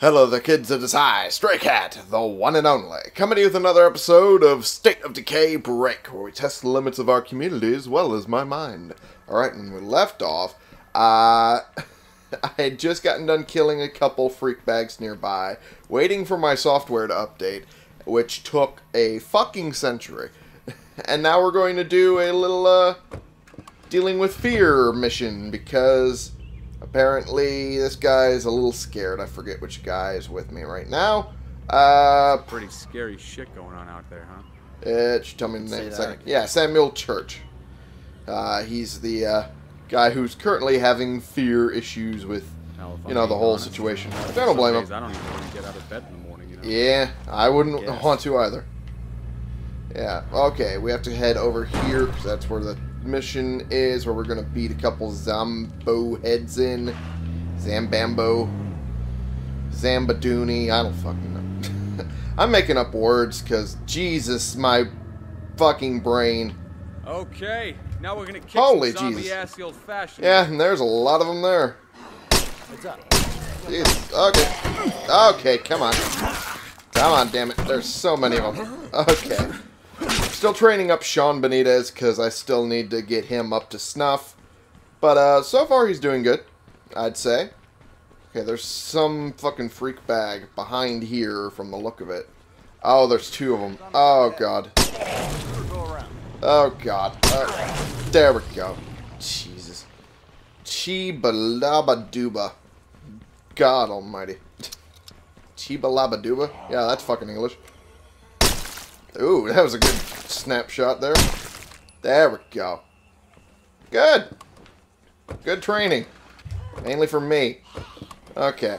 Hello the kids, it is I, Stray Cat, the one and only, coming to you with another episode of State of Decay Break, where we test the limits of our community as well as my mind. Alright, when we left off, uh, I had just gotten done killing a couple freak bags nearby, waiting for my software to update, which took a fucking century. And now we're going to do a little, uh, dealing with fear mission, because Apparently, this guy is a little scared. I forget which guy is with me right now. Uh, Pretty scary shit going on out there, huh? it should tell me the Say name in a second. Yeah, Samuel Church. Uh, he's the uh, guy who's currently having fear issues with, Hell, you know, the whole honest, situation. I don't blame him. I don't even want to get out of bed in the morning, you know? Yeah, I wouldn't Yes. want to either. Yeah, okay, we have to head over here because that's where the mission is, where we're going to beat a couple Zombo heads in. Zambambo. Zambadooni, I don't fucking know. I'm making up words because, Jesus, my fucking brain. Okay, now we're gonna kick Holy some zombie Jesus. ass the old fashioned. Yeah, and there's a lot of them there. What's up? Jesus, okay. Okay, come on. Come on, damn it. There's so many of them. Okay. Still training up Sean Benitez because I still need to get him up to snuff. But uh, so far he's doing good, I'd say. Okay, there's some fucking freak bag behind here from the look of it. Oh, there's two of them. Oh, God. Oh, God. Uh, there we go. Jesus. Chibalabaduba. God almighty. Chibalabaduba? Yeah, that's fucking English. Ooh, that was a good snapshot there. There we go. Good. Good training. Mainly for me. Okay.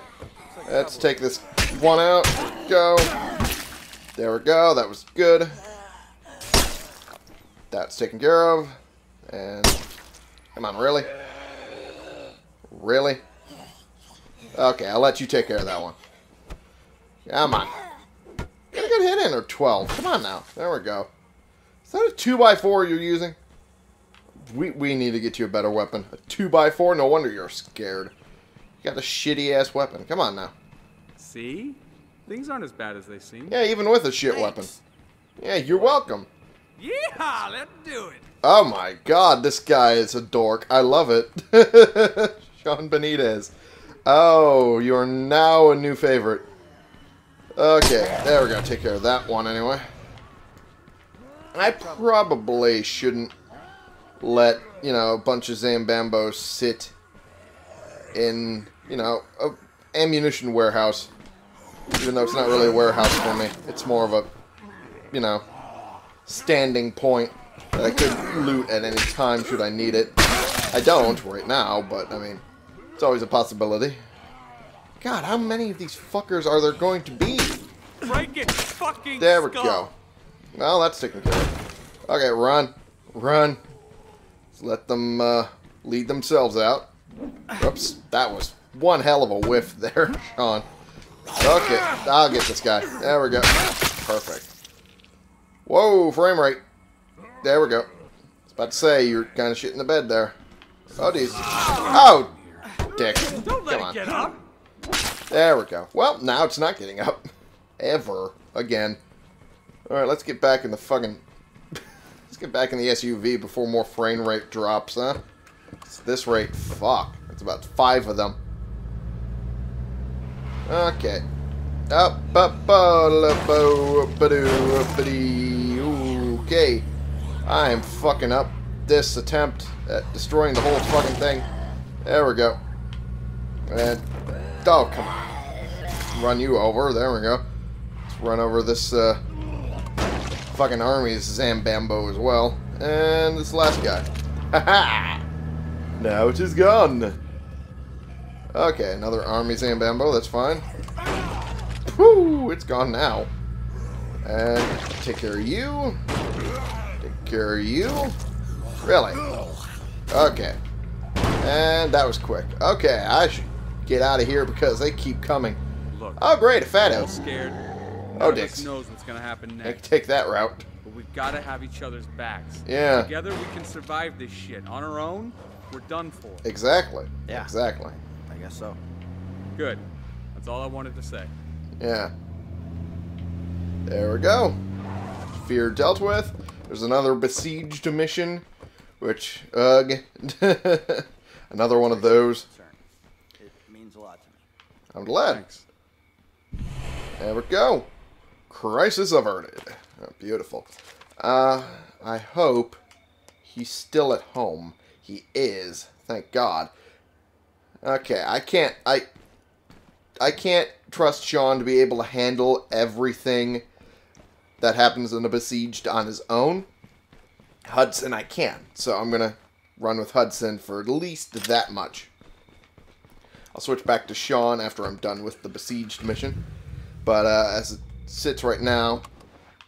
Let's take this one out. Go. There we go. That was good. That's taken care of. And come on, really? Really? Okay, I'll let you take care of that one. Come on. Get a good hit in or 12. Come on now. There we go. Is that a 2x4 you're using? We, we need to get you a better weapon. A 2x4? No wonder you're scared. You got a shitty ass weapon. Come on now. See? Things aren't as bad as they seem. Yeah, even with a shit weapon. Yeah, you're welcome. Yeah, let's do it. Oh my god, this guy is a dork. I love it. Sean Benitez. Oh, you're now a new favorite. Okay, there we go. Take care of that one anyway. I probably shouldn't let, you know, a bunch of Zambambos sit in, you know, a ammunition warehouse. Even though it's not really a warehouse for me. It's more of a, you know, standing point that I could loot at any time should I need it. I don't right now, but I mean, it's always a possibility. God, how many of these fuckers are there going to be? Break it, fucking There we go. Well, that's taken care of. Okay, run. Run. Let's let them uh, lead themselves out. Oops, that was one hell of a whiff there, Sean. Okay, I'll get this guy. There we go. Perfect. Whoa, frame rate. There we go. I was about to say, you're kind of shit in the bed there. Oh, geez. Oh, dick. Don't let Come it on. get up. There we go. Well, now it's not getting up. Ever. Again. Alright, let's get back in the fucking... let's get back in the SUV before more frame rate drops, huh? It's this rate, fuck. It's about five of them. Okay. Up, up, up, Okay. I am fucking up this attempt at destroying the whole fucking thing. There we go. And oh come on, run you over. There we go. Let's run over this uh, fucking army's Zambambo as well, and this last guy. Now it is gone. Okay, another army Zambambo. That's fine. Whew, it's gone now. And take care of you. Take care of you. Really? Okay. And that was quick. Okay, I should get out of here because they keep coming. Look, Oh, great, a fat I'm scared. Oh, None of dicks. knows what's gonna happen next. can take that route. But we've gotta have each other's backs. Yeah. Together we can survive this shit. On our own, we're done for. Exactly. Yeah. Exactly. I guess so. Good. That's all I wanted to say. Yeah. There we go. Fear dealt with. There's another besieged mission, which, ugh. another one of those. Concern. It means a lot to me. I'm glad. Thanks. There we go. Crisis averted. Oh, beautiful. Uh, I hope he's still at home. He is. Thank God. Okay, I can't. I. I can't trust Sean to be able to handle everything that happens in a besieged on his own. Hudson, I can. So I'm gonna run with Hudson for at least that much. I'll switch back to Sean after I'm done with the besieged mission. But uh, as sits right now,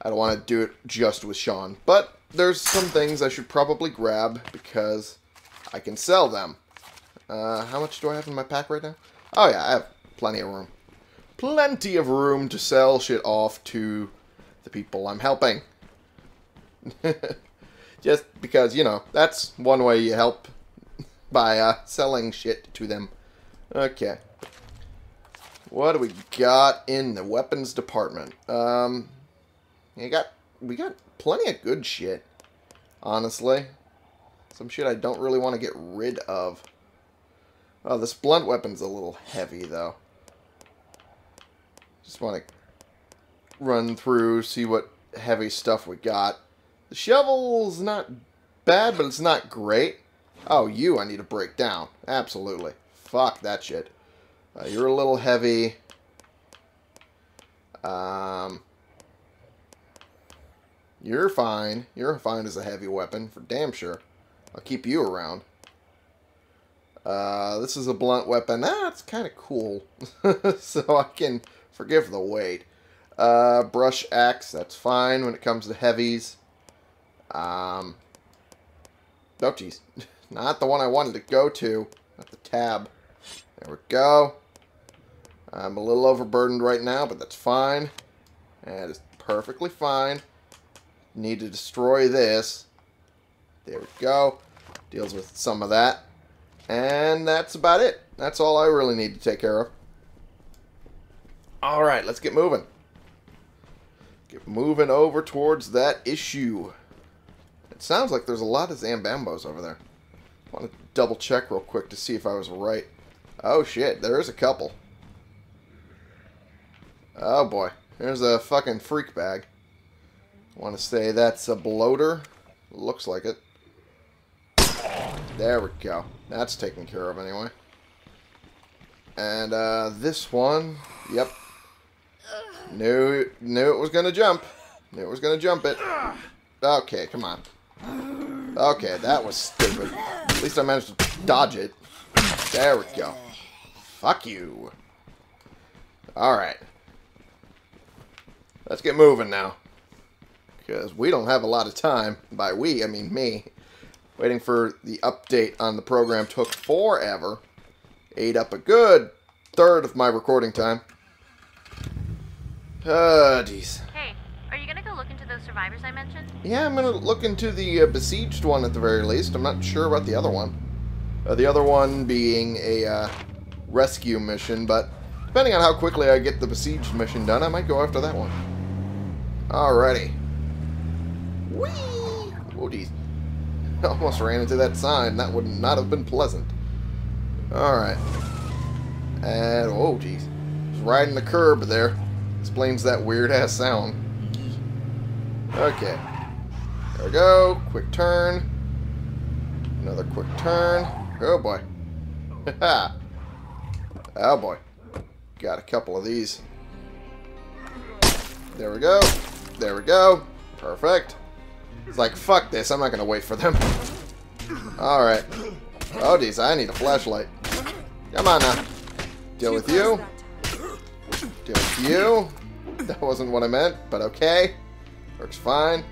I don't want to do it just with Sean. But there's some things I should probably grab because I can sell them. Uh, how much do I have in my pack right now? Oh yeah, I have plenty of room. Plenty of room to sell shit off to the people I'm helping. Just because, you know, that's one way you help by uh, selling shit to them. Okay. What do we got in the weapons department? Um, you got we got plenty of good shit. Honestly, some shit I don't really want to get rid of. Oh, this blunt weapon's a little heavy though. Just want to run through, see what heavy stuff we got. The shovel's not bad, but it's not great. Oh, you I need to break down. Absolutely. Fuck that shit. Uh, you're a little heavy. Um, you're fine. You're fine as a heavy weapon, for damn sure. I'll keep you around. Uh, this is a blunt weapon. Ah, kind of cool. so I can forgive the weight. Uh, brush axe, that's fine when it comes to heavies. Um, oh, jeez. Not the one I wanted to go to. Not the tab. There we go. I'm a little overburdened right now, but that's fine. That is perfectly fine. Need to destroy this. There we go. Deals with some of that. And that's about it. That's all I really need to take care of. Alright, let's get moving. Get moving over towards that issue. It sounds like there's a lot of Zambambos over there. I want to double check real quick to see if I was right. Oh shit, there is a couple. Oh boy, there's a fucking freak bag. Want to say that's a bloater? Looks like it. There we go. That's taken care of anyway. And uh, this one, yep. Knew, knew it was gonna jump. Knew it was gonna jump it. Okay, come on. Okay, that was stupid. At least I managed to dodge it. There we go. Fuck you. Alright. Let's get moving now. Because we don't have a lot of time. By we, I mean me. Waiting for the update on the program took forever. Ate up a good third of my recording time. Ah, jeez. Hey, are you gonna go look into those survivors I mentioned? Yeah, I'm gonna look into the uh, besieged one at the very least. I'm not sure about the other one. Uh, the other one being a uh, rescue mission, but depending on how quickly I get the besieged mission done, I might go after that one. Alrighty. Whee! Oh, geez. Almost ran into that sign. That would not have been pleasant. Alright. And, oh, geez. Just riding the curb there. Explains that weird-ass sound. Okay. There we go. Quick turn. Another quick turn. Oh, boy. oh, boy. Got a couple of these. There we go. There we go. Perfect. It's like, fuck this. I'm not going to wait for them. Alright. Oh, geez. I need a flashlight. Come on now. Deal with you. Deal with you. That wasn't what I meant, but okay. Works fine.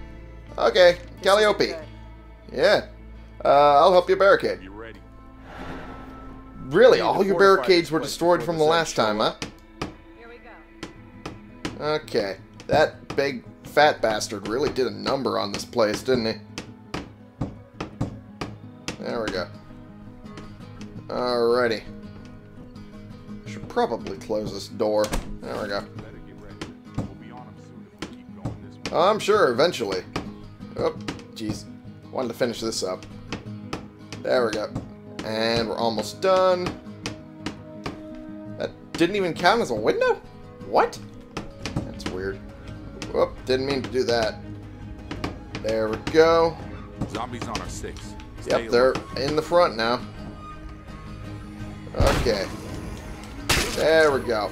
Okay. Calliope. Yeah. Uh, I'll help you barricade. You ready? Really? need All your barricades were destroyed from the the last show time, huh? Here we go. Okay. That big fat bastard really did a number on this place, didn't he? There we go. Alrighty. Should probably close this door. There we go. I'm sure, eventually. Oh, jeez. Wanted to finish this up. There we go. And we're almost done. That didn't even count as a window? What? Whoop, didn't mean to do that. There we go. Zombies on our six. Stay Yep, they're in the front now. Okay. There we go.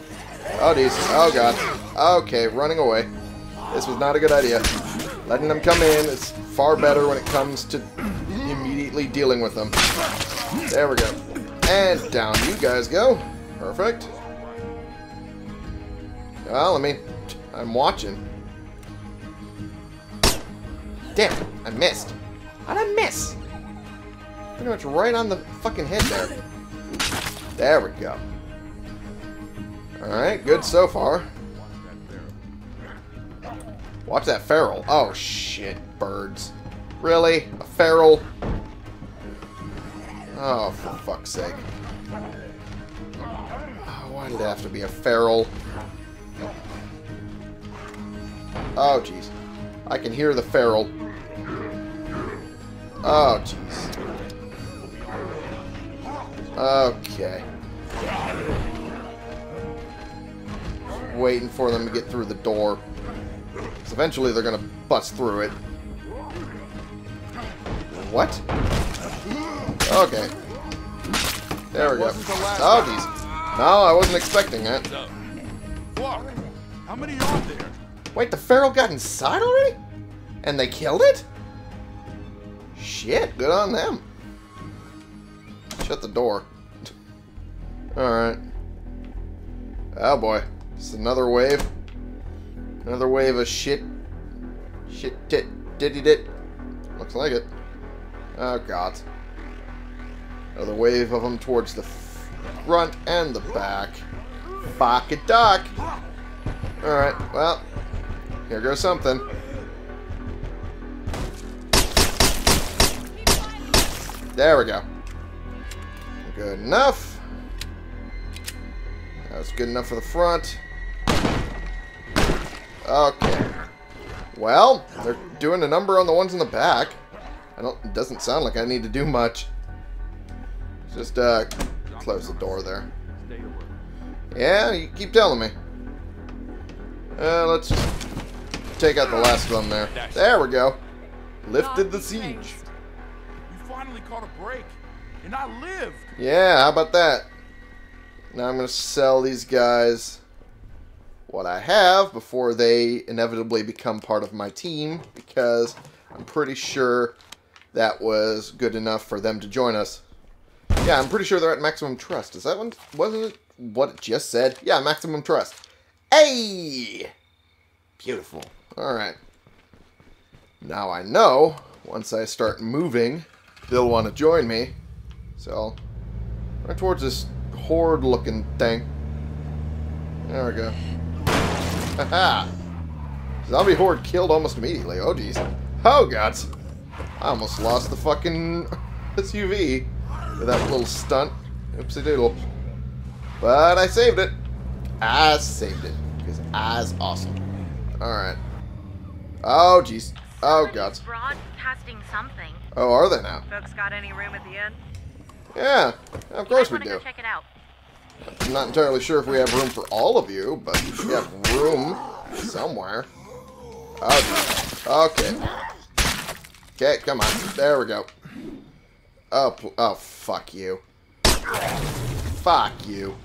Oh, geez. Oh, God. Okay, running away. This was not a good idea. Letting them come in is far better when it comes to immediately dealing with them. There we go. And down you guys go. Perfect. Well, I mean, I'm watching. Damn I missed. How'd I miss? Pretty much right on the fucking head there. There we go. Alright, good so far. Watch that feral. Oh, shit. Birds. Really? A feral? Oh, for fuck's sake. Oh, why did it have to be a feral? Oh, jeez. I can hear the feral. Oh, jeez. Okay. Waiting for them to get through the door. 'Cause eventually they're gonna bust through it. What? Okay. There we go. Oh, jeez. No, I wasn't expecting that. How many are there? Wait, the feral got inside already? And they killed it? Shit, good on them. Shut the door. Alright. Oh boy. It's another wave. Another wave of shit. Shit tit diddy dit. Looks like it. Oh god. Another wave of them towards the front and the back. Fuck it duck. Alright, well. Here goes something. There we go. Good enough. That's good enough for the front. Okay. Well, they're doing a number on the ones in the back. I don't. It doesn't sound like I need to do much. Just uh, close the door there. Yeah, you keep telling me. Uh, let's take out the last them there. There we go. Lifted the siege. You finally caught a break, and I lived. Yeah, how about that? Now I'm going to sell these guys what I have before they inevitably become part of my team because I'm pretty sure that was good enough for them to join us. Yeah, I'm pretty sure they're at maximum trust. Is that one? Wasn't it what it just said? Yeah, maximum trust. Hey! Beautiful. Alright. Now I know, once I start moving, they'll want to join me. So right towards this horde looking thing. There we go. Haha! Zombie horde killed almost immediately. Oh jeez. Oh gods. I almost lost the fucking SUV with that little stunt. Oopsie doodle. But I saved it. I saved it. Because I's awesome. Alright. Oh jeez. Oh gods. Broadcasting something. Oh, are they now? Folks got any room at the end? Yeah, of course we do. check it out. I'm not entirely sure if we have room for all of you, but we have room somewhere. Okay. Okay, come on. There we go. Oh, oh, fuck you. Fuck you.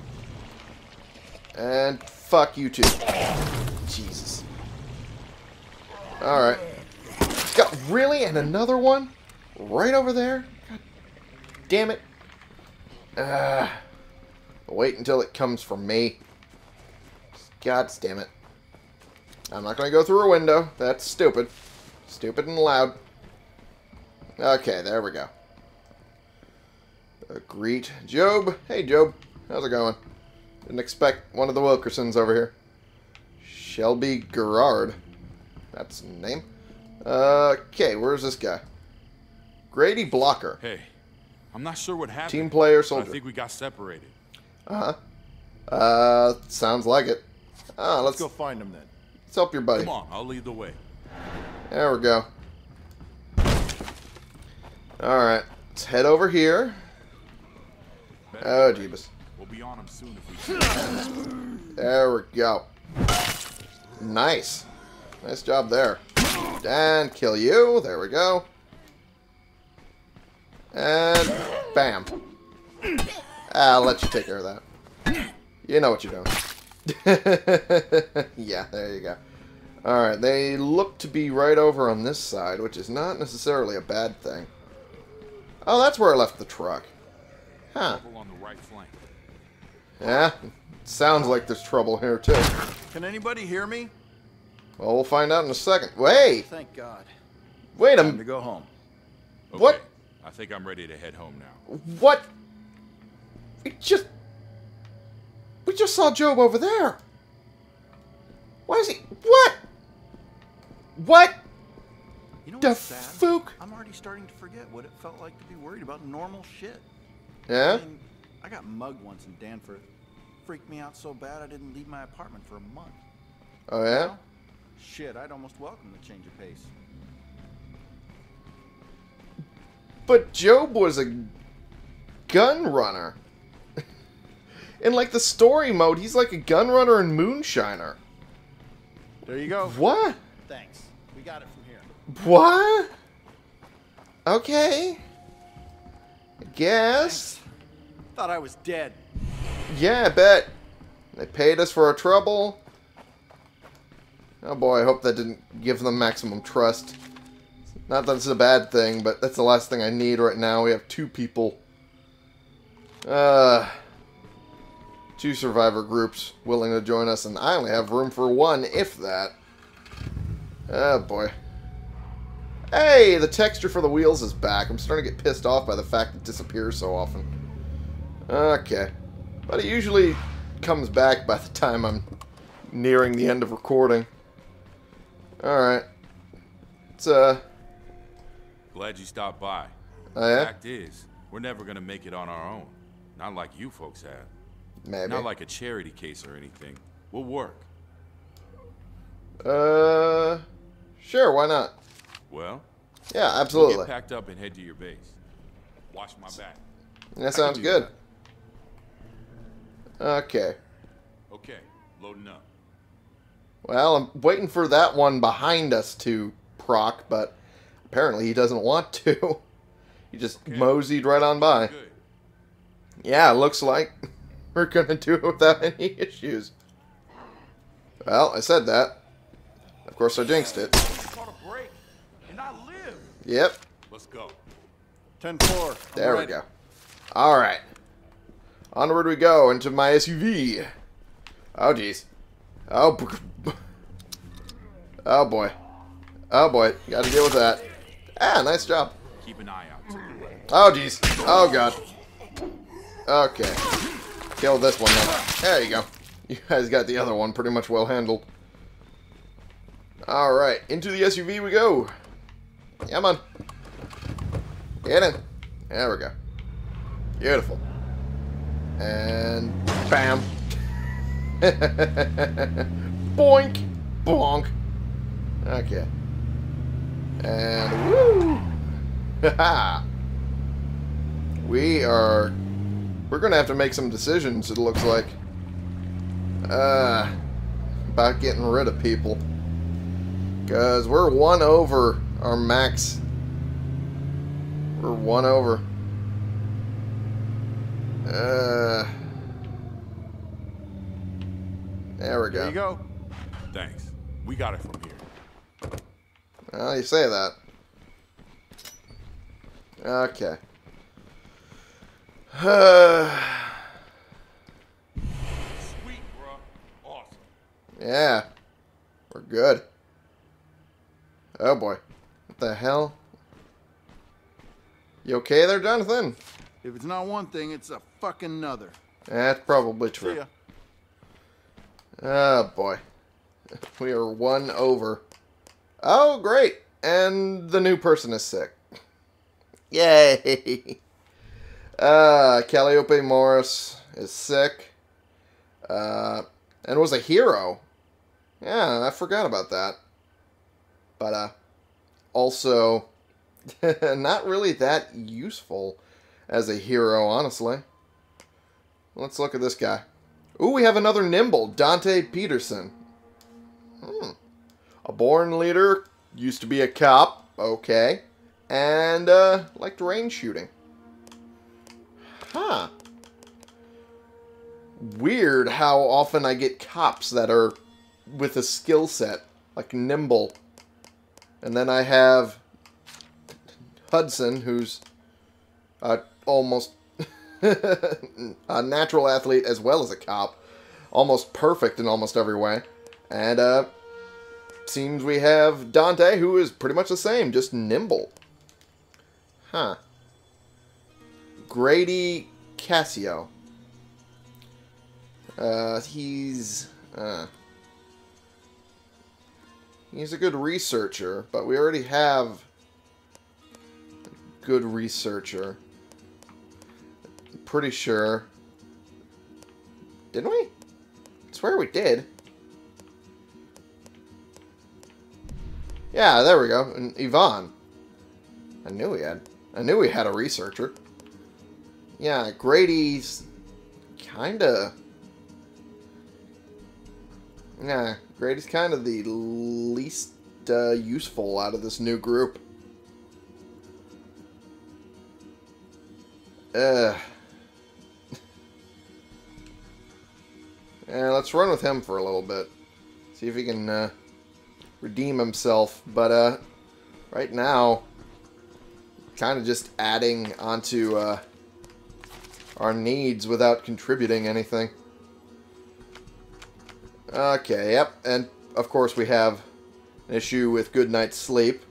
And fuck you too. Jesus. Alright. Got really and another one? Right over there? God damn it. Uh, wait until it comes from me. God damn it. I'm not going to go through a window. That's stupid. Stupid and loud. Okay, there we go. Uh, greet Job. Hey, Job. How's it going? Didn't expect one of the Wilkersons over here. Shelby Gerard. That's the name. Uh, okay, where's this guy? Grady Blocker. Hey, I'm not sure what happened. Team player, but I think we got separated. Uh-huh. Uh, sounds like it. Ah, let's, Let's go find him then. let's help your buddy. Come on, I'll lead the way. There we go. Alright, let's head over here. Oh, get. Jeebus. We'll be on him soon if we can. There we go. Nice. Nice job there. And kill you. There we go. And bam. Ah, I'll let you take care of that. You know what you're doing. yeah, there you go. Alright, they look to be right over on this side, which is not necessarily a bad thing. Oh, that's where I left the truck. Huh. On the right flank. Yeah, sounds like there's trouble here, too. Can anybody hear me? Well, we'll find out in a second. Wait! Thank God. Wait a Time to go home. Okay, What? I think I'm ready to head home now. What? We just... We just saw Job over there. Why is he... What? What? You know The what's sad? fook? I'm already starting to forget what it felt like to be worried about normal shit. Yeah? I mean, I got mugged once in Danforth. Freaked me out so bad I didn't leave my apartment for a month. Oh, yeah? Now, shit, I'd almost welcome the change of pace. But Job was a gun runner. In, like, the story mode, he's like a gun runner and moonshiner. There you go. What? Thanks. We got it from here. What? Okay. I guess. Thought I was dead. Yeah, I bet. They paid us for our trouble. Oh boy, I hope that didn't give them maximum trust. Not that it's a bad thing, but that's the last thing I need right now. We have two people. Uh, two survivor groups willing to join us, and I only have room for one, if that. Oh boy. Hey, the texture for the wheels is back. I'm starting to get pissed off by the fact it disappears so often. Okay. But it usually comes back by the time I'm nearing the end of recording. Alright. It's, uh... Glad you stopped by. Oh, yeah? Fact is, we're never gonna make it on our own. Not like you folks have. Maybe. Not like a charity case or anything. We'll work. Uh... Sure, why not? Well, Yeah, we'll absolutely. get packed up and head to your base. Watch my back. That sounds good. Okay. Okay, loading up. Well, I'm waiting for that one behind us to proc, but apparently he doesn't want to. he just Okay. moseyed right on by. Good. Yeah, looks like we're gonna do it without any issues. Well, I said that. Of course, I jinxed it. Break, and I live. Yep, Let's go. 10-4. there we go. All right, onward we go into my SUV. Oh jeez. Oh. Oh boy. Oh boy. Got to deal with that. Ah, nice job. Keep an eye out. Oh jeez. Oh god. Okay. Kill this one then. There you go. You guys got the other one pretty much well handled. Alright, into the SUV we go. Come man. Get in. There we go. Beautiful. And bam. Boink. Bonk. Okay. And woo. Haha. we are we're gonna have to make some decisions, it looks like. Uh about getting rid of people. Cause we're one over our max. We're one over. Uh there we go. There you go. Thanks. We got it from here. Well, you say that. Okay. Sweet, bro. Awesome. yeah. We're good. Oh boy. What the hell? You okay there, Jonathan? If it's not one thing, it's a fucking another. That's probably See true. ya. Oh boy. We are one over. Oh, great. And the new person is sick. Yay. Uh, Calliope Morris is sick. Uh, and was a hero. Yeah, I forgot about that. But, uh, also, not really that useful as a hero, honestly. Let's look at this guy. Ooh, we have another Nimble, Dante Peterson. Hmm. A born leader, used to be a cop, okay. And, uh, liked range shooting. Huh. Weird how often I get cops that are with a skill set, like Nimble. And then I have Hudson, who's uh, almost a natural athlete as well as a cop. Almost perfect in almost every way. And, uh, seems we have Dante, who is pretty much the same, just nimble. Huh. Grady Cassio. Uh, he's, uh, he's a good researcher, but we already have a good researcher pretty sure. Didn't we? I swear we did. Yeah, there we go. And Yvonne. I knew we had. I knew we had a researcher. Yeah, Grady's kinda. Yeah, Grady's kind of the least uh, useful out of this new group. Ugh. Yeah, let's run with him for a little bit. See if he can uh, redeem himself. But uh, right now, kind of just adding onto uh, our needs without contributing anything. Okay, yep. And of course we have an issue with good night's sleep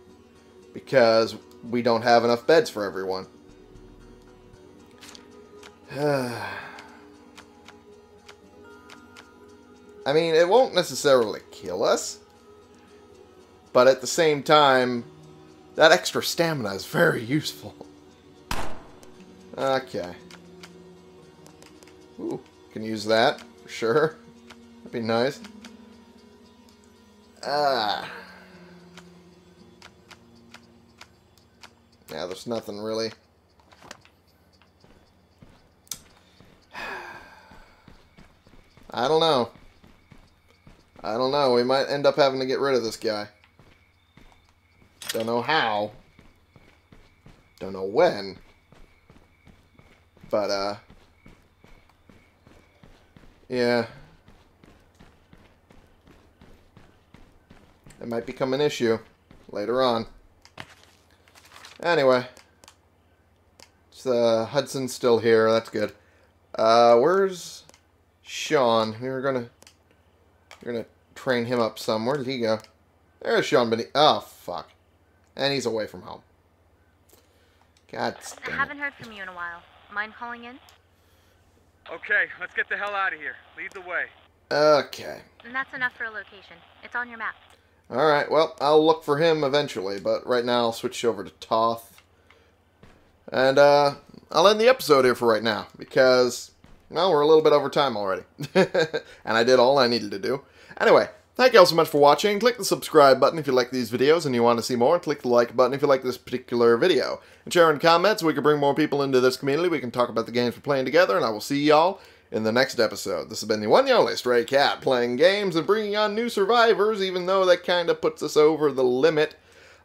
because we don't have enough beds for everyone. I mean, it won't necessarily kill us. But at the same time, that extra stamina is very useful. Okay. Ooh, can use that, for sure. That'd be nice. Ah. Yeah, there's nothing really. I don't know. I don't know. We might end up having to get rid of this guy. Don't know how. Don't know when. But, uh... Yeah. It might become an issue later on. Anyway. It's, uh, Hudson's still here. That's good. Uh, where's Sean? We were gonna... We're gonna train him up some. Where did he go? There's Sean Benny. Oh, fuck. And he's away from home. God I haven't heard from you in a while. Mind calling in? Okay, let's get the hell out of here. Lead the way. Okay. And that's enough for a location. It's on your map. Alright, well, I'll look for him eventually, but right now I'll switch over to Toth. And, uh, I'll end the episode here for right now, because, well, we're a little bit over time already. and I did all I needed to do. Anyway, thank you all so much for watching. Click the subscribe button if you like these videos and you want to see more. Click the like button if you like this particular video. And share in comments so we can bring more people into this community. We can talk about the games we're playing together, and I will see y'all in the next episode. This has been the one and only Stray Cat, playing games and bringing on new survivors, even though that kind of puts us over the limit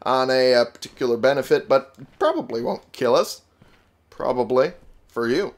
on a, a particular benefit, but probably won't kill us. Probably. For you.